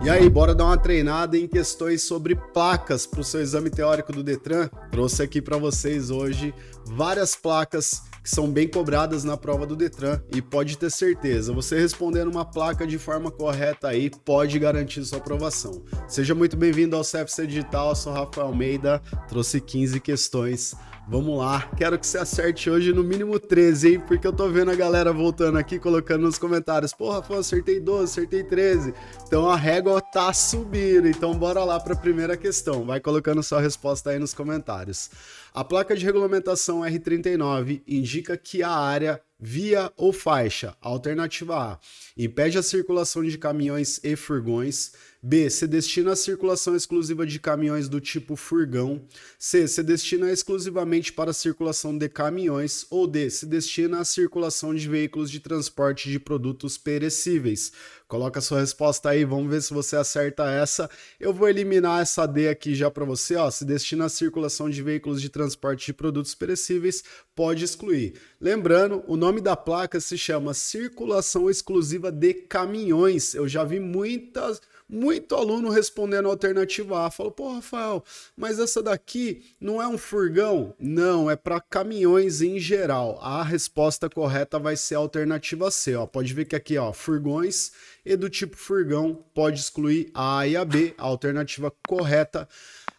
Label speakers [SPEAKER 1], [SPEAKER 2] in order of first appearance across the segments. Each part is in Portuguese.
[SPEAKER 1] E aí, bora dar uma treinada em questões sobre placas para o seu exame teórico do Detran? Trouxe aqui para vocês hoje várias placas que são bem cobradas na prova do Detran e pode ter certeza, você respondendo uma placa de forma correta aí pode garantir sua aprovação. Seja muito bem-vindo ao CFC Digital, eu sou Rafael Almeida, trouxe 15 questões Vamos lá, quero que você acerte hoje no mínimo 13, hein? Porque eu tô vendo a galera voltando aqui, colocando nos comentários. Porra, Rafa, acertei 12, acertei 13. Então a régua tá subindo. Então bora lá para a primeira questão. Vai colocando sua resposta aí nos comentários. A placa de regulamentação R39 indica que a área via ou faixa, alternativa A, impede a circulação de caminhões e furgões B. Se destina à circulação exclusiva de caminhões do tipo furgão. C. Se destina exclusivamente para a circulação de caminhões. Ou D. Se destina à circulação de veículos de transporte de produtos perecíveis. Coloca a sua resposta aí, vamos ver se você acerta essa. Eu vou eliminar essa D aqui já para você, ó. Se destina à circulação de veículos de transporte de produtos perecíveis, pode excluir. Lembrando, o nome da placa se chama Circulação Exclusiva de Caminhões. Eu já vi muitas muito aluno respondendo a alternativa A. Falou, pô, Rafael, mas essa daqui não é um furgão? Não, é para caminhões em geral. A resposta correta vai ser a alternativa C. Ó. Pode ver que aqui, ó, furgões e do tipo furgão pode excluir a A e a B. A alternativa correta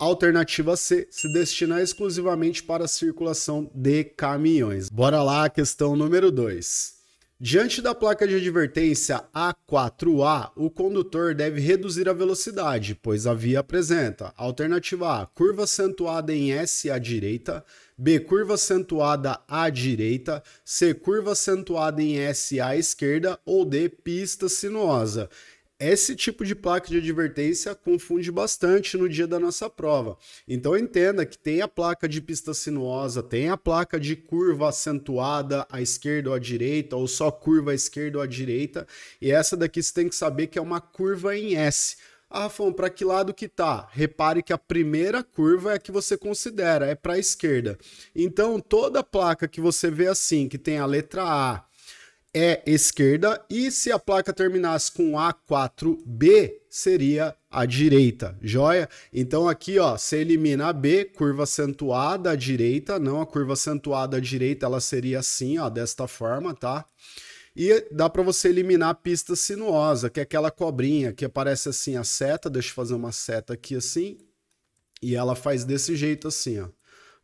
[SPEAKER 1] Alternativa C, se destinar exclusivamente para a circulação de caminhões. Bora lá, questão número 2. Diante da placa de advertência A4A, o condutor deve reduzir a velocidade, pois a via apresenta alternativa A, curva acentuada em S à direita, B, curva acentuada à direita, C, curva acentuada em S à esquerda ou D, pista sinuosa. Esse tipo de placa de advertência confunde bastante no dia da nossa prova. Então entenda que tem a placa de pista sinuosa, tem a placa de curva acentuada à esquerda ou à direita, ou só curva à esquerda ou à direita, e essa daqui você tem que saber que é uma curva em S. Ah, Rafão, para que lado que tá? Repare que a primeira curva é a que você considera, é para a esquerda. Então, toda placa que você vê assim, que tem a letra A, é esquerda e se a placa terminasse com A4B, seria a direita, joia? Então aqui, ó, você elimina a B, curva acentuada à direita, não a curva acentuada à direita, ela seria assim, ó, desta forma, tá? E dá para você eliminar a pista sinuosa, que é aquela cobrinha que aparece assim a seta, deixa eu fazer uma seta aqui assim, e ela faz desse jeito assim, ó.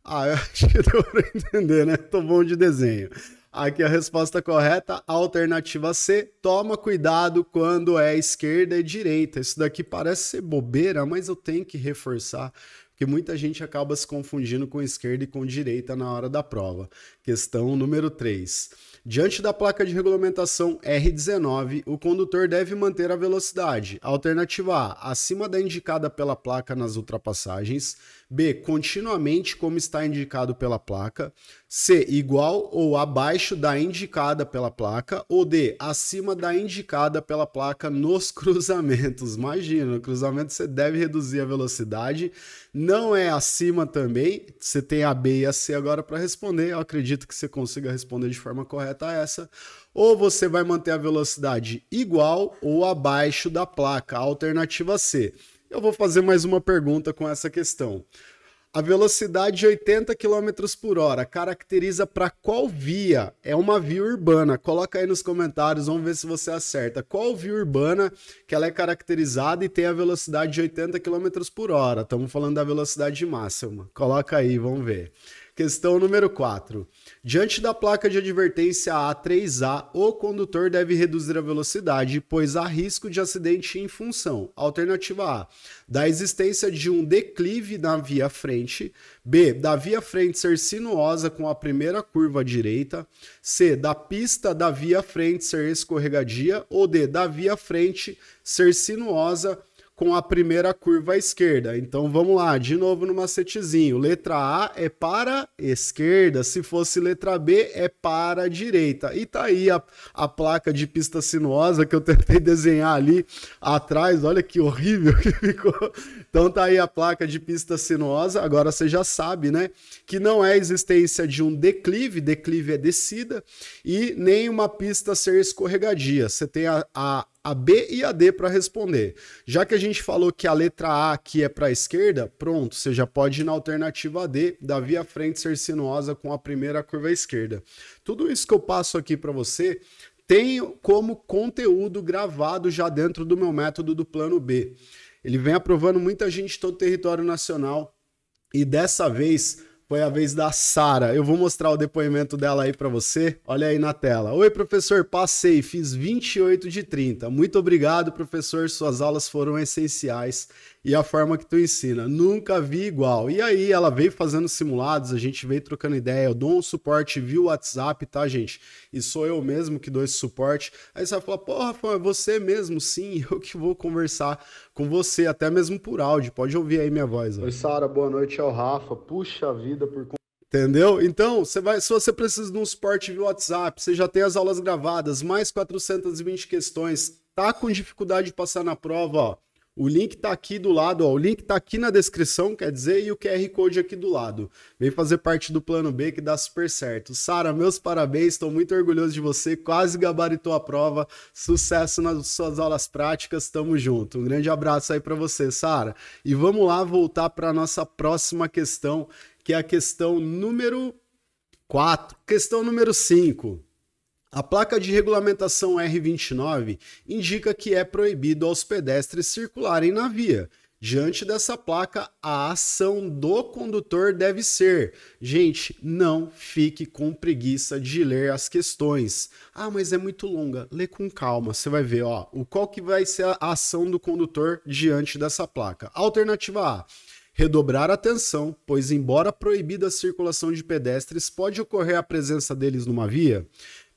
[SPEAKER 1] Ah, eu acho que deu para entender, né? Tô bom de desenho. Aqui a resposta correta, alternativa C. Toma cuidado quando é esquerda e direita. Isso daqui parece ser bobeira, mas eu tenho que reforçar, porque muita gente acaba se confundindo com esquerda e com direita na hora da prova. Questão número 3. Diante da placa de regulamentação R19, o condutor deve manter a velocidade. Alternativa A, acima da indicada pela placa nas ultrapassagens. B, continuamente como está indicado pela placa. C, igual ou abaixo da indicada pela placa. Ou D, acima da indicada pela placa nos cruzamentos. Imagina, no cruzamento você deve reduzir a velocidade. Não é acima também. Você tem a B e a C agora para responder. Eu acredito que você consiga responder de forma correta a essa. Ou você vai manter a velocidade igual ou abaixo da placa. Alternativa C. Eu vou fazer mais uma pergunta com essa questão. A velocidade de 80 km por hora caracteriza para qual via? É uma via urbana. Coloca aí nos comentários, vamos ver se você acerta. Qual via urbana que ela é caracterizada e tem a velocidade de 80 km por hora? Estamos falando da velocidade máxima. Coloca aí, vamos ver. Questão número 4. Diante da placa de advertência A3A, o condutor deve reduzir a velocidade, pois há risco de acidente em função. Alternativa A. Da existência de um declive na via frente. B. Da via frente ser sinuosa com a primeira curva à direita. C. Da pista da via frente ser escorregadia. Ou D. Da via frente ser sinuosa com a primeira curva à esquerda. Então vamos lá, de novo no macetezinho. Letra A é para esquerda, se fosse letra B é para direita. E tá aí a, a placa de pista sinuosa que eu tentei desenhar ali atrás. Olha que horrível que ficou. Então tá aí a placa de pista sinuosa. Agora você já sabe, né, que não é existência de um declive, declive é descida, e nem uma pista ser escorregadia. Você tem a, a a B e a D para responder. Já que a gente falou que a letra A aqui é para a esquerda, pronto, você já pode ir na alternativa D, da via frente ser sinuosa com a primeira curva esquerda. Tudo isso que eu passo aqui para você tem como conteúdo gravado já dentro do meu método do plano B. Ele vem aprovando muita gente de todo o território nacional e dessa vez foi a vez da Sara. Eu vou mostrar o depoimento dela aí para você. Olha aí na tela. Oi, professor, passei, fiz 28 de 30. Muito obrigado, professor. Suas aulas foram essenciais e a forma que tu ensina. Nunca vi igual. E aí, ela veio fazendo simulados, a gente veio trocando ideia. Eu dou um suporte via WhatsApp, tá, gente? E sou eu mesmo que dou esse suporte. Aí você vai falar, porra, Rafael, é você mesmo? Sim, eu que vou conversar com você, até mesmo por áudio. Pode ouvir aí minha voz. Ó.
[SPEAKER 2] Oi, Sara, boa noite, é o Rafa. Puxa vida, por
[SPEAKER 1] Entendeu? Então, você vai, se você precisa de um suporte via WhatsApp, você já tem as aulas gravadas, mais 420 questões, tá com dificuldade de passar na prova, ó. O link está aqui do lado, ó, o link está aqui na descrição, quer dizer, e o QR Code aqui do lado. Vem fazer parte do plano B que dá super certo. Sara, meus parabéns, estou muito orgulhoso de você, quase gabaritou a prova. Sucesso nas suas aulas práticas, tamo junto. Um grande abraço aí para você, Sara. E vamos lá voltar para nossa próxima questão, que é a questão número 4. Questão número 5. A placa de regulamentação R29 indica que é proibido aos pedestres circularem na via. Diante dessa placa, a ação do condutor deve ser: gente, não fique com preguiça de ler as questões. Ah, mas é muito longa. Lê com calma, você vai ver, ó, o qual que vai ser a ação do condutor diante dessa placa. Alternativa A: redobrar a atenção, pois embora proibida a circulação de pedestres, pode ocorrer a presença deles numa via.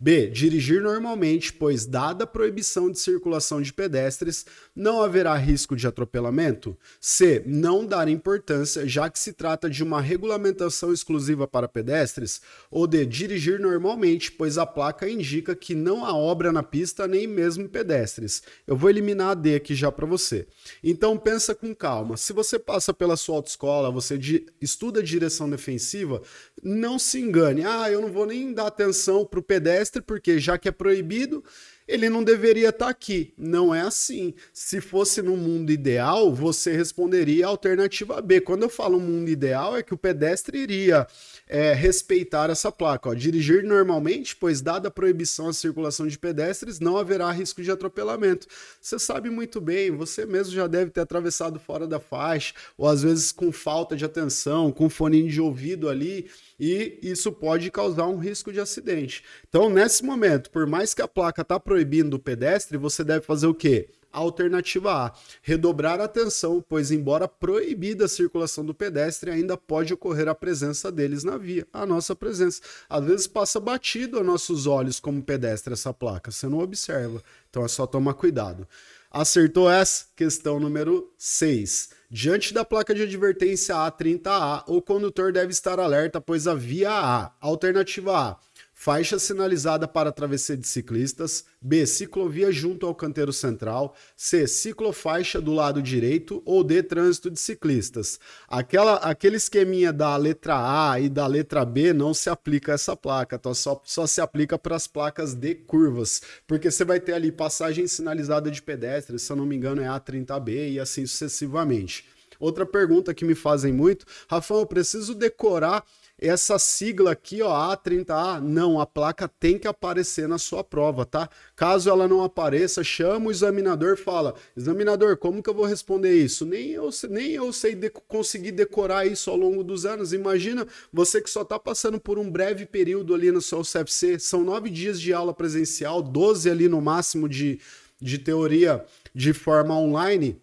[SPEAKER 1] B. Dirigir normalmente, pois, dada a proibição de circulação de pedestres, não haverá risco de atropelamento. C. Não dar importância, já que se trata de uma regulamentação exclusiva para pedestres. Ou D. Dirigir normalmente, pois a placa indica que não há obra na pista nem mesmo pedestres. Eu vou eliminar a D aqui já para você. Então pensa com calma. Se você passa pela sua autoescola, você estuda direção defensiva, não se engane. Ah, eu não vou nem dar atenção para o pedestre, porque já que é proibido, ele não deveria estar tá aqui. Não é assim. Se fosse no mundo ideal, você responderia a alternativa B. Quando eu falo mundo ideal, é que o pedestre iria é, respeitar essa placa. Ó. Dirigir normalmente, pois dada a proibição à circulação de pedestres, não haverá risco de atropelamento. Você sabe muito bem, você mesmo já deve ter atravessado fora da faixa, ou às vezes com falta de atenção, com fone de ouvido ali e isso pode causar um risco de acidente. Então, nesse momento, por mais que a placa está proibindo o pedestre, você deve fazer o quê? Alternativa A, redobrar a atenção, pois embora proibida a circulação do pedestre, ainda pode ocorrer a presença deles na via, a nossa presença. Às vezes passa batido a nossos olhos como pedestre essa placa, você não observa. Então é só tomar cuidado. Acertou essa? Questão número 6. Diante da placa de advertência A30A, o condutor deve estar alerta, pois a via A. Alternativa A Faixa sinalizada para travessia de ciclistas. B. Ciclovia junto ao canteiro central. C. Ciclofaixa do lado direito. Ou D. Trânsito de ciclistas. Aquela, aquele esqueminha da letra A e da letra B não se aplica a essa placa, tá? Só, só se aplica para as placas de curvas. Porque você vai ter ali passagem sinalizada de pedestres, se eu não me engano é A30B e assim sucessivamente. Outra pergunta que me fazem muito, Rafael, eu preciso decorar essa sigla aqui, ó, A30A, não, a placa tem que aparecer na sua prova, tá? Caso ela não apareça, chama o examinador fala, examinador, como que eu vou responder isso? Nem eu, nem eu sei de, conseguir decorar isso ao longo dos anos. Imagina você que só está passando por um breve período ali no seu CFC, são nove dias de aula presencial, 12 ali no máximo de, de teoria de forma online,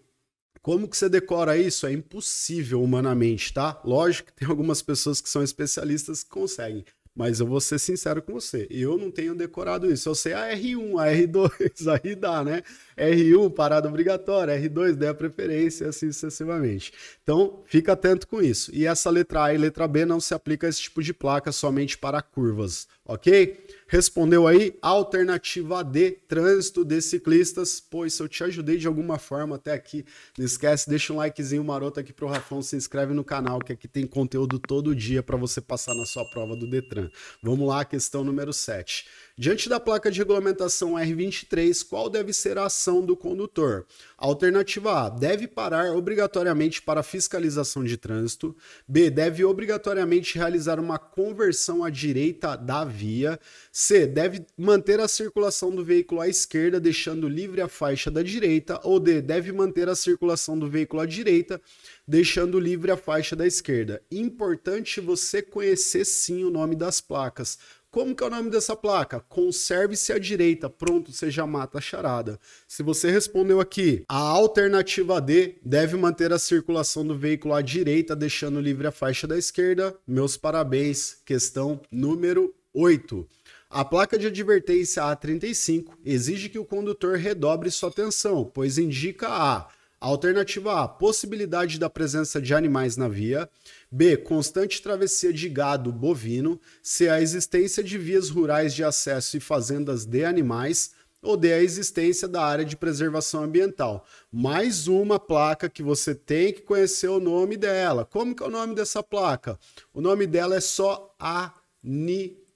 [SPEAKER 1] como que você decora isso? É impossível humanamente, tá? Lógico que tem algumas pessoas que são especialistas que conseguem. Mas eu vou ser sincero com você, eu não tenho decorado isso. Eu sei a R1, a R2, aí dá, né? R1, parada obrigatória, R2, der a preferência, assim sucessivamente. Então, fica atento com isso. E essa letra A e letra B não se aplica a esse tipo de placa somente para curvas, ok? Respondeu aí, alternativa D, trânsito de ciclistas. Pois se eu te ajudei de alguma forma até aqui, não esquece, deixa um likezinho maroto aqui pro Rafão, se inscreve no canal, que aqui tem conteúdo todo dia para você passar na sua prova do Detran. Vamos lá, questão número 7. Diante da placa de regulamentação R23, qual deve ser a ação do condutor? Alternativa A, deve parar obrigatoriamente para fiscalização de trânsito. B, deve obrigatoriamente realizar uma conversão à direita da via. C, deve manter a circulação do veículo à esquerda, deixando livre a faixa da direita. Ou D, deve manter a circulação do veículo à direita, deixando livre a faixa da esquerda. Importante você conhecer sim o nome das placas. Como que é o nome dessa placa? Conserve-se à direita. Pronto, você já mata a charada. Se você respondeu aqui, a alternativa D deve manter a circulação do veículo à direita, deixando livre a faixa da esquerda. Meus parabéns. Questão número 8. A placa de advertência A35 exige que o condutor redobre sua atenção, pois indica a Alternativa A, possibilidade da presença de animais na via. B, constante travessia de gado bovino. C, a existência de vias rurais de acesso e fazendas de animais. Ou D, a existência da área de preservação ambiental. Mais uma placa que você tem que conhecer o nome dela. Como que é o nome dessa placa? O nome dela é só animais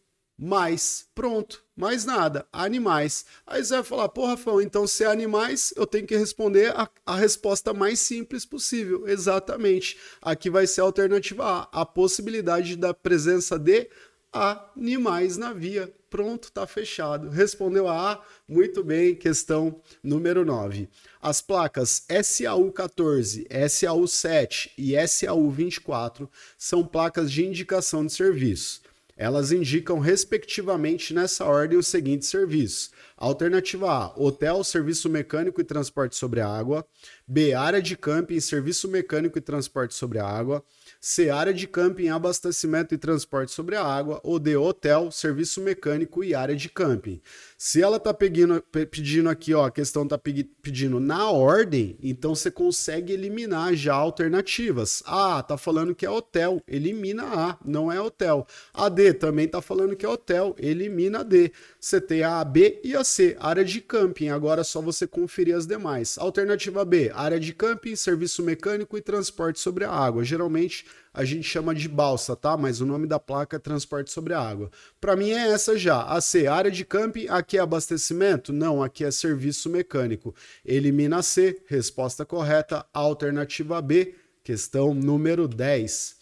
[SPEAKER 1] mais. Pronto, mais nada. Animais. Aí você vai falar, pô, Rafão, então se é animais, eu tenho que responder a, a resposta mais simples possível. Exatamente. Aqui vai ser a alternativa A, a possibilidade da presença de animais na via. Pronto, tá fechado. Respondeu a A, muito bem. Questão número 9. As placas SAU14, SAU7 e SAU24 são placas de indicação de serviço. Elas indicam, respectivamente, nessa ordem, os seguintes serviços: Alternativa A: hotel, serviço mecânico e transporte sobre a água. B: área de camping, serviço mecânico e transporte sobre a água. C, área de camping, abastecimento e transporte sobre a água, ou D, hotel, serviço mecânico e área de camping. Se ela está pedindo aqui, ó, a questão está pedindo na ordem, então você consegue eliminar já alternativas. Ah, tá falando que é hotel, elimina A, não é hotel. A D também tá falando que é hotel, elimina a D. Você tem a B e a C, área de camping. Agora é só você conferir as demais. Alternativa B, área de camping, serviço mecânico e transporte sobre a água. Geralmente a gente chama de balsa, tá? Mas o nome da placa é transporte sobre a água. Para mim é essa já. A C, área de camping, aqui é abastecimento? Não, aqui é serviço mecânico. Elimina C, resposta correta. Alternativa B, questão número 10.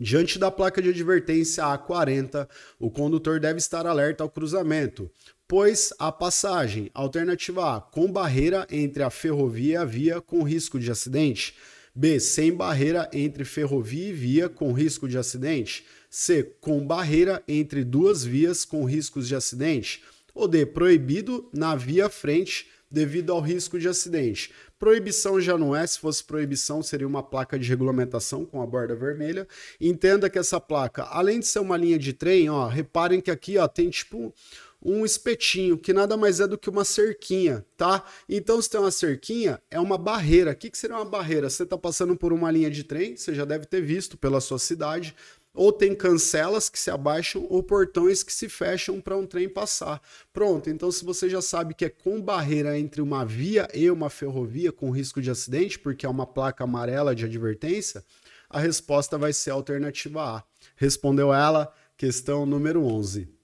[SPEAKER 1] Diante da placa de advertência A40, o condutor deve estar alerta ao cruzamento, pois a passagem, alternativa A, com barreira entre a ferrovia e a via com risco de acidente. B. Sem barreira entre ferrovia e via com risco de acidente. C. Com barreira entre duas vias com riscos de acidente. Ou D. Proibido na via frente devido ao risco de acidente. Proibição já não é, se fosse proibição, seria uma placa de regulamentação com a borda vermelha. Entenda que essa placa, além de ser uma linha de trem, ó, reparem que aqui ó, tem tipo um espetinho, que nada mais é do que uma cerquinha, tá? Então, se tem uma cerquinha, é uma barreira. O que, que seria uma barreira? Você está passando por uma linha de trem, você já deve ter visto pela sua cidade, ou tem cancelas que se abaixam ou portões que se fecham para um trem passar. Pronto, então se você já sabe que é com barreira entre uma via e uma ferrovia com risco de acidente, porque é uma placa amarela de advertência, a resposta vai ser a alternativa A. Respondeu ela, questão número 11.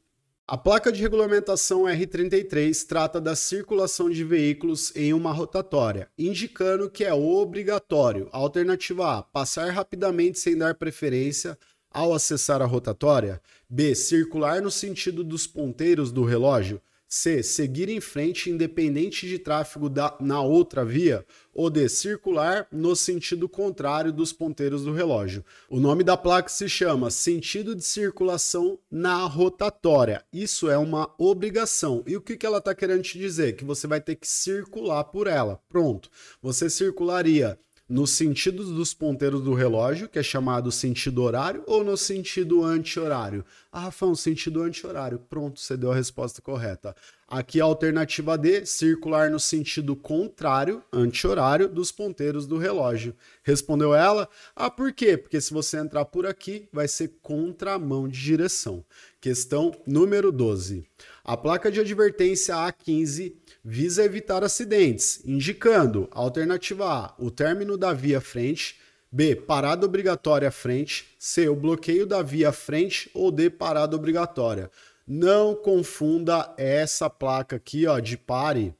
[SPEAKER 1] A placa de regulamentação R33 trata da circulação de veículos em uma rotatória, indicando que é obrigatório, alternativa A, passar rapidamente sem dar preferência ao acessar a rotatória, B, circular no sentido dos ponteiros do relógio, C. Seguir em frente independente de tráfego da, na outra via. Ou D. Circular no sentido contrário dos ponteiros do relógio. O nome da placa se chama Sentido de Circulação na Rotatória. Isso é uma obrigação. E o que, que ela está querendo te dizer? Que você vai ter que circular por ela. Pronto. Você circularia no sentido dos ponteiros do relógio, que é chamado sentido horário, ou no sentido anti-horário? Ah, Rafa, um sentido anti-horário. Pronto, você deu a resposta correta. Aqui a alternativa D, circular no sentido contrário, anti-horário, dos ponteiros do relógio. Respondeu ela? Ah, por quê? Porque se você entrar por aqui, vai ser contramão de direção. Questão número 12. A placa de advertência A15 visa evitar acidentes, indicando alternativa A, o término da via frente, B, parada obrigatória à frente, C, o bloqueio da via frente ou D, parada obrigatória. Não confunda essa placa aqui, ó, de pare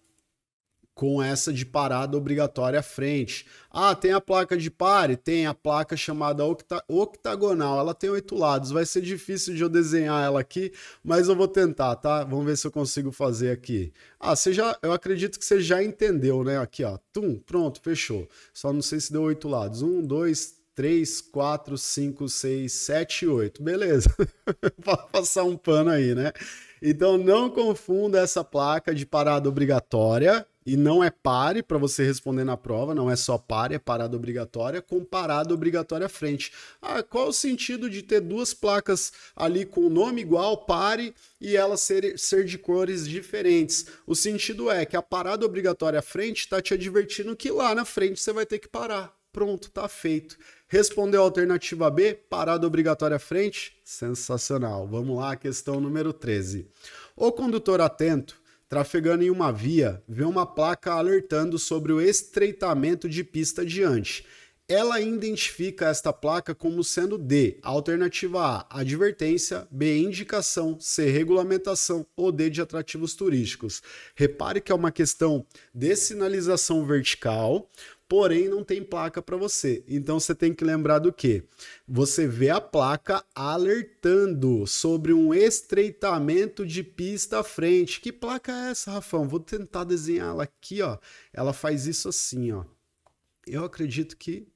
[SPEAKER 1] com essa de parada obrigatória à frente. Ah, tem a placa de pare? Tem a placa chamada octa octagonal. Ela tem oito lados. Vai ser difícil de eu desenhar ela aqui, mas eu vou tentar, tá? Vamos ver se eu consigo fazer aqui. Ah, você já, eu acredito que você já entendeu, né? Aqui, ó. Tum, pronto, fechou. Só não sei se deu oito lados. Um, dois, 3, 4, 5, 6, 7, 8. Beleza. Pode passar um pano aí, né? Então não confunda essa placa de parada obrigatória e não é pare para você responder na prova, não é só pare, é parada obrigatória com parada obrigatória à frente. Ah, qual o sentido de ter duas placas ali com nome igual, pare, e elas ser, ser de cores diferentes? O sentido é que a parada obrigatória à frente está te advertindo que lá na frente você vai ter que parar. Pronto, tá feito. Respondeu a alternativa B, parada obrigatória à frente? Sensacional. Vamos lá, questão número 13. O condutor atento, trafegando em uma via, vê uma placa alertando sobre o estreitamento de pista adiante. Ela identifica esta placa como sendo D, alternativa A, advertência, B, indicação, C, regulamentação ou D, de atrativos turísticos. Repare que é uma questão de sinalização vertical, porém não tem placa para você. Então você tem que lembrar do que? Você vê a placa alertando sobre um estreitamento de pista à frente. Que placa é essa, Rafão? Vou tentar desenhá-la aqui, ó. Ela faz isso assim, ó. Eu acredito que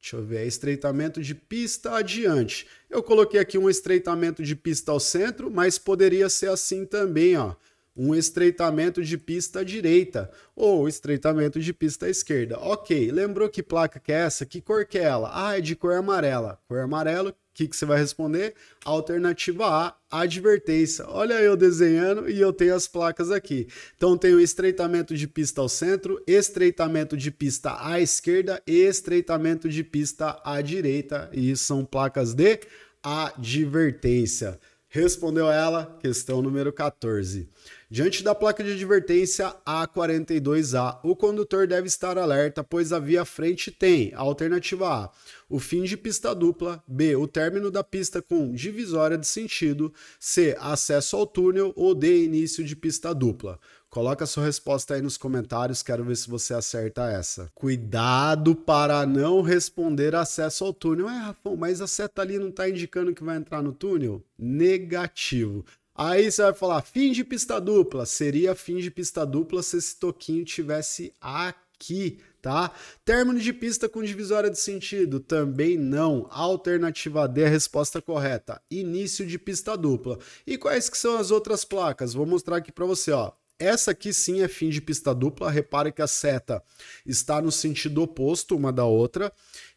[SPEAKER 1] Deixa eu ver, é estreitamento de pista adiante. Eu coloquei aqui um estreitamento de pista ao centro, mas poderia ser assim também, ó um estreitamento de pista direita ou estreitamento de pista esquerda. Ok, lembrou que placa que é essa? Que cor que é ela? Ah, é de cor amarela. Cor amarelo, o que, que você vai responder? Alternativa A, advertência. Olha eu desenhando e eu tenho as placas aqui. Então tem o estreitamento de pista ao centro, estreitamento de pista à esquerda e estreitamento de pista à direita. E isso são placas de advertência. Respondeu ela, questão número 14. Diante da placa de advertência A42A, o condutor deve estar alerta, pois a via frente tem alternativa A, o fim de pista dupla, B, o término da pista com divisória de sentido, C, acesso ao túnel ou D, início de pista dupla. Coloca sua resposta aí nos comentários, quero ver se você acerta essa. Cuidado para não responder acesso ao túnel. É, Rafão, mas a seta ali não está indicando que vai entrar no túnel? Negativo. Aí você vai falar, fim de pista dupla. Seria fim de pista dupla se esse toquinho tivesse aqui, tá? Término de pista com divisória de sentido, também não. Alternativa D é a resposta correta. Início de pista dupla. E quais que são as outras placas? Vou mostrar aqui para você, ó. Essa aqui sim é fim de pista dupla. Repare que a seta está no sentido oposto uma da outra.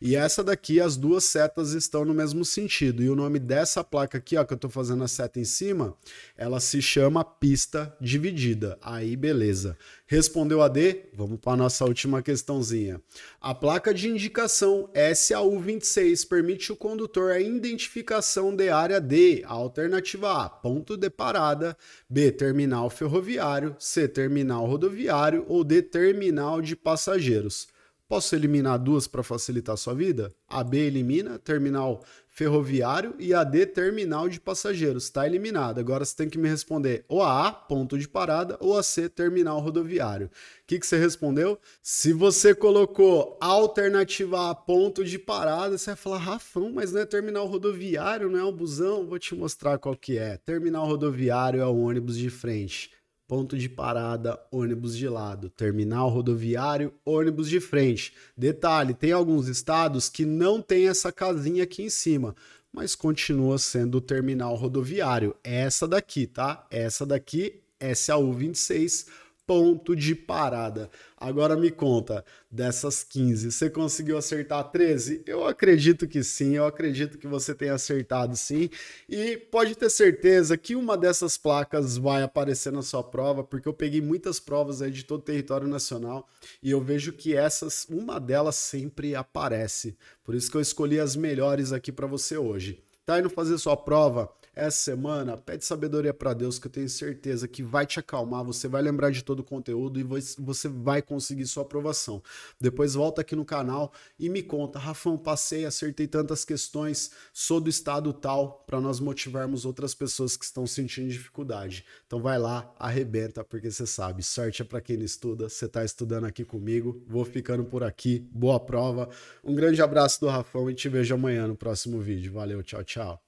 [SPEAKER 1] E essa daqui, as duas setas estão no mesmo sentido. E o nome dessa placa aqui, ó, que eu estou fazendo a seta em cima, ela se chama pista dividida. Aí, beleza. Respondeu a D? Vamos para nossa última questãozinha. A placa de indicação SAU26 permite o condutor a identificação de área D. Alternativa A, ponto de parada. B, terminal ferroviário. C, terminal rodoviário. Ou D, terminal de passageiros. Posso eliminar duas para facilitar a sua vida? A B elimina, terminal ferroviário e a D terminal de passageiros. Está eliminado. Agora você tem que me responder ou a A, ponto de parada, ou a C, terminal rodoviário. O que, que você respondeu? Se você colocou alternativa A, ponto de parada, você vai falar, Rafão, mas não é terminal rodoviário, não é um busão? Vou te mostrar qual que é. Terminal rodoviário é o ônibus de frente ponto de parada, ônibus de lado, terminal rodoviário, ônibus de frente. Detalhe, tem alguns estados que não tem essa casinha aqui em cima, mas continua sendo o terminal rodoviário. Essa daqui, tá? Essa daqui, SAU 26, ponto de parada. Agora me conta, dessas 15, você conseguiu acertar 13? Eu acredito que sim, eu acredito que você tenha acertado sim. E pode ter certeza que uma dessas placas vai aparecer na sua prova, porque eu peguei muitas provas aí de todo o território nacional e eu vejo que essas, uma delas sempre aparece. Por isso que eu escolhi as melhores aqui para você hoje. Tá indo fazer sua prova? essa semana, pede sabedoria para Deus, que eu tenho certeza que vai te acalmar, você vai lembrar de todo o conteúdo e você vai conseguir sua aprovação. Depois volta aqui no canal e me conta, Rafão, passei, acertei tantas questões, sou do estado tal, para nós motivarmos outras pessoas que estão sentindo dificuldade. Então vai lá, arrebenta, porque você sabe, sorte é para quem não estuda, você está estudando aqui comigo, vou ficando por aqui, boa prova, um grande abraço do Rafão e te vejo amanhã no próximo vídeo. Valeu, tchau, tchau. Ciao.